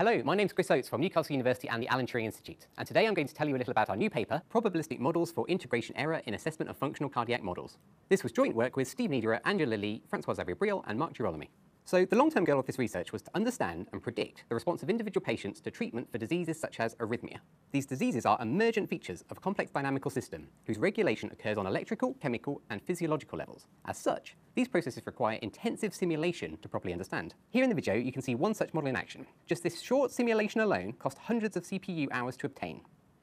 Hello, my name's Chris Oates from Newcastle University and the Alan Turing Institute, and today I'm going to tell you a little about our new paper, Probabilistic Models for Integration Error in Assessment of Functional Cardiac Models. This was joint work with Steve Niederer, Angela Lee, Francois Xavier-Briol, and Mark Girolami. So the long-term goal of this research was to understand and predict the response of individual patients to treatment for diseases such as arrhythmia. These diseases are emergent features of a complex dynamical system whose regulation occurs on electrical, chemical, and physiological levels. As such, these processes require intensive simulation to properly understand. Here in the video, you can see one such model in action. Just this short simulation alone cost hundreds of CPU hours to obtain.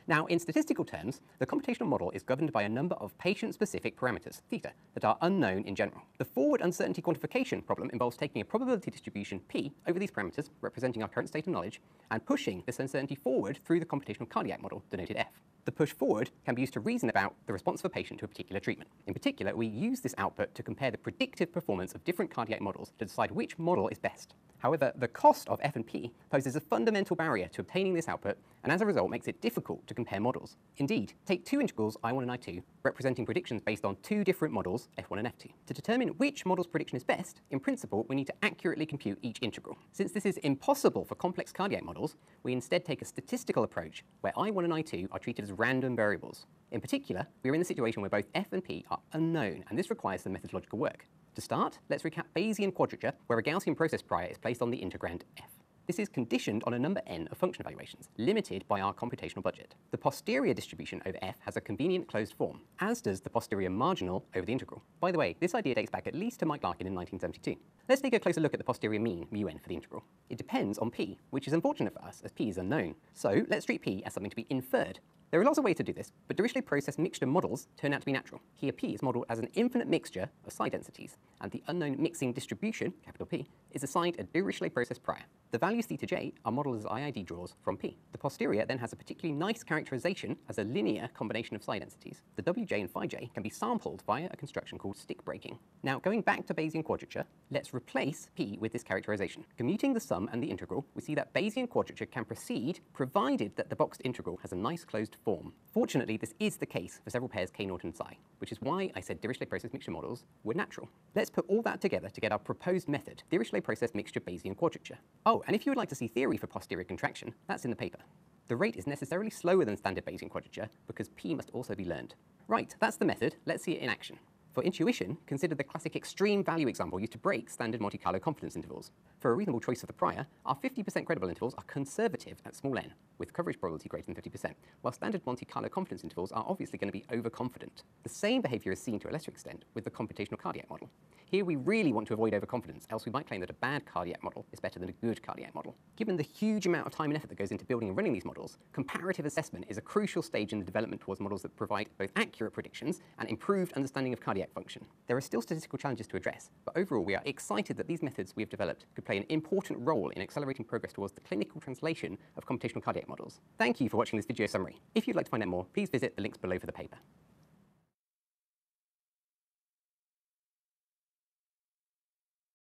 Now, in statistical terms, the computational model is governed by a number of patient-specific parameters, theta, that are unknown in general. The forward uncertainty quantification problem involves taking a probability distribution p over these parameters, representing our current state of knowledge, and pushing this uncertainty forward through the computational cardiac model, denoted f. The push forward can be used to reason about the response of a patient to a particular treatment. In particular, we use this output to compare the predictive performance of different cardiac models to decide which model is best. However, the cost of f and p poses a fundamental barrier to obtaining this output, and as a result makes it difficult to compare models. Indeed, take two integrals I1 and I2, representing predictions based on two different models, f1 and f2. To determine which model's prediction is best, in principle, we need to accurately compute each integral. Since this is impossible for complex cardiac models, we instead take a statistical approach where I1 and I2 are treated as random variables. In particular, we are in the situation where both f and p are unknown, and this requires some methodological work. To start, let's recap Bayesian quadrature, where a Gaussian process prior is placed on the integrand f. This is conditioned on a number n of function evaluations, limited by our computational budget. The posterior distribution over f has a convenient closed form, as does the posterior marginal over the integral. By the way, this idea dates back at least to Mike Larkin in 1972. Let's take a closer look at the posterior mean, mun, for the integral. It depends on p, which is unfortunate for us, as p is unknown. So let's treat p as something to be inferred, there are lots of ways to do this, but Dirichlet process mixture models turn out to be natural. Here P is modelled as an infinite mixture of psi densities, and the unknown mixing distribution, capital P, is assigned a Dirichlet process prior. The values theta j are modelled as IID draws from P. The posterior then has a particularly nice characterization as a linear combination of psi densities. The Wj and phi j can be sampled via a construction called stick breaking. Now, going back to Bayesian quadrature, let's replace P with this characterization. Commuting the sum and the integral, we see that Bayesian quadrature can proceed provided that the boxed integral has a nice closed form. Fortunately, this is the case for several pairs k naught and psi, which is why I said Dirichlet process mixture models were natural. Let's put all that together to get our proposed method, Dirichlet process mixture Bayesian quadrature. Oh, and if you would like to see theory for posterior contraction, that's in the paper. The rate is necessarily slower than standard Bayesian quadrature because p must also be learned. Right, that's the method. Let's see it in action. For intuition, consider the classic extreme value example used to break standard Monte Carlo confidence intervals. For a reasonable choice of the prior, our 50% credible intervals are conservative at small n, with coverage probability greater than 50%, while standard Monte Carlo confidence intervals are obviously going to be overconfident. The same behavior is seen to a lesser extent with the computational cardiac model. Here we really want to avoid overconfidence, else we might claim that a bad cardiac model is better than a good cardiac model. Given the huge amount of time and effort that goes into building and running these models, comparative assessment is a crucial stage in the development towards models that provide both accurate predictions and improved understanding of cardiac function. There are still statistical challenges to address, but overall we are excited that these methods we have developed could play an important role in accelerating progress towards the clinical translation of computational cardiac models. Thank you for watching this video summary. If you'd like to find out more, please visit the links below for the paper.